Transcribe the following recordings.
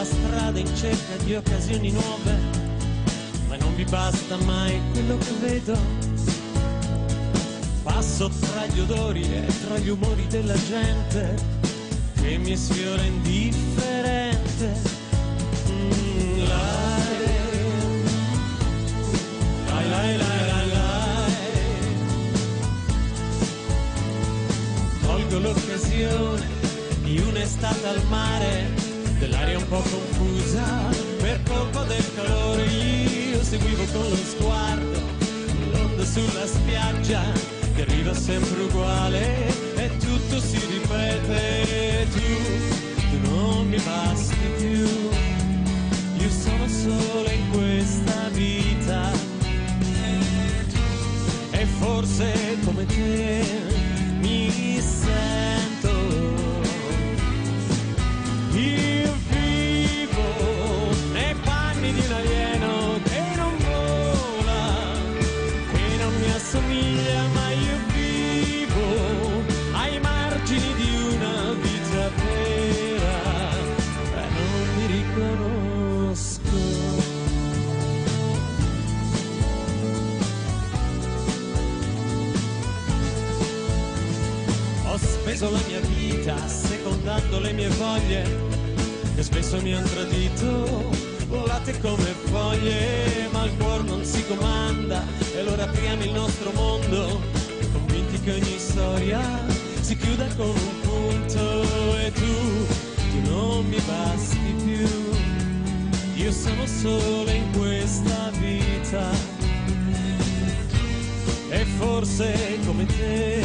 la strada in cerca di occasioni nuove, ma non vi basta mai quello che vedo. Passo tra gli odori e tra gli umori della gente che mi sfiora indifferente. Mm, lai, lai, lai, lai. Colgo l'occasione di un'estate al mare, dell'aria un po' confusa, per colpa del calore io seguivo con lo sguardo l'onda sulla spiaggia che arriva sempre uguale e tutto si ripete tu, tu non mi basti più, io sono solo in questa vita e forse come te mi sento. Speso la mia vita secondando le mie voglie che spesso mi hanno tradito volate come foglie ma il cuore non si comanda e allora apriamo il nostro mondo convinti che ogni storia si chiuda con un punto e tu, tu non mi basti più. Io sono solo in questa vita e forse come te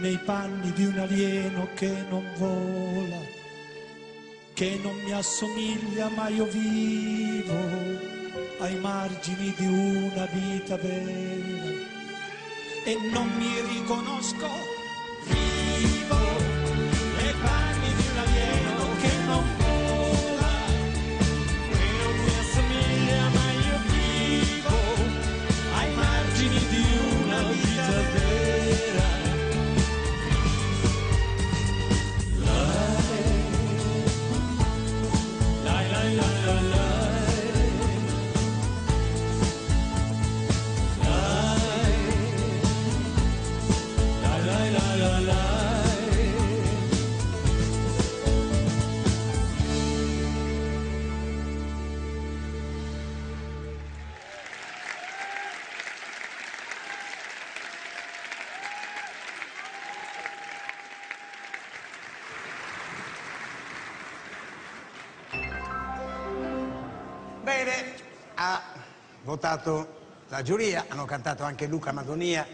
nei panni di un alieno che non vola, che non mi assomiglia, ma io vivo ai margini di una vita vera e non mi riconosco. Bene, ha votato la giuria, hanno cantato anche Luca Madonia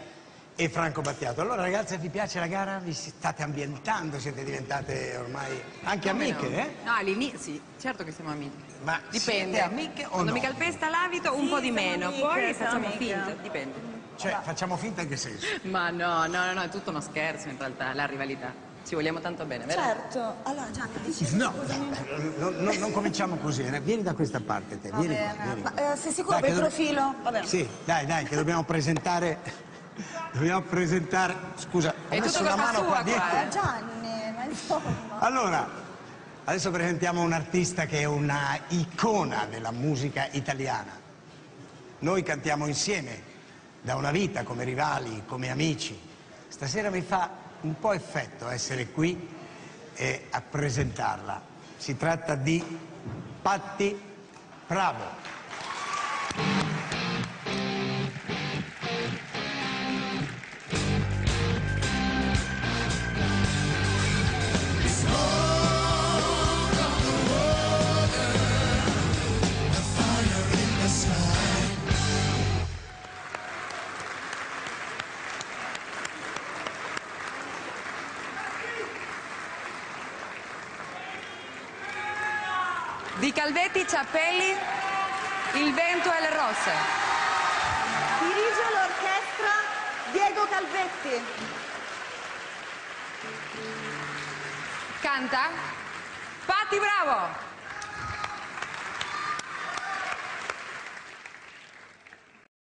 e Franco Battiato. Allora ragazze, vi piace la gara? Vi state ambientando? Siete diventate ormai anche amiche, no. eh? No, all'inizio sì, certo che siamo amiche. Ma Dipende. siete amiche o Quando no? mi calpesta l'abito un Sì, po' di meno, amiche, poi facciamo amiche. finta, dipende. Cioè, facciamo finta in che senso? Ma no, no, no, no, è tutto uno scherzo in realtà, la rivalità. Ci vogliamo tanto bene, vero? Certo. Allora Gianni, dici No, no, no, non cominciamo così, eh. vieni da questa parte te, vieni qua, bene. vieni Ma, qua. eh, sei sicuro Dai, per il do- profilo? Va bene. Sì, dai, dai, che dobbiamo presentare. Dobbiamo presentare. Scusa, ho È messo la mano qua qua, dietro. eh. Eh, Gianni, ma insomma. Allora, adesso presentiamo un artista che è una icona della musica italiana. Noi cantiamo insieme da una vita come rivali, come amici. Stasera mi fa un po' effetto essere qui e a presentarla. Si tratta di Patti Bravo. I Calvetti, Ciappelli, Il vento e le rosse. Dirige l'orchestra Diego Calvetti. Canta Patti Bravo.